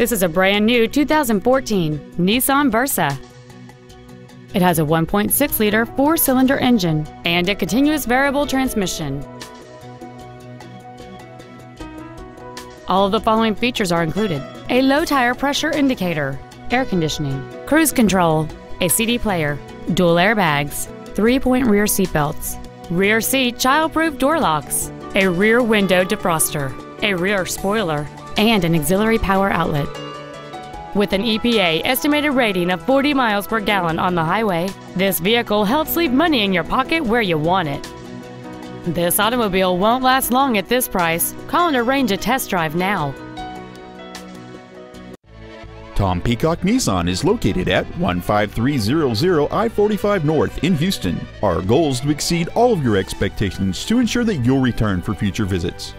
This is a brand new 2014 Nissan Versa. It has a 1.6-liter four-cylinder engine and a continuous variable transmission. All of the following features are included. A low tire pressure indicator, air conditioning, cruise control, a CD player, dual airbags, three-point rear seatbelts, rear seat child-proof door locks, a rear window defroster, a rear spoiler, and an auxiliary power outlet. With an EPA estimated rating of 40 miles per gallon on the highway, this vehicle helps leave money in your pocket where you want it. This automobile won't last long at this price. Call and arrange a test drive now. Tom Peacock Nissan is located at 15300 I 45 North in Houston. Our goal is to exceed all of your expectations to ensure that you'll return for future visits.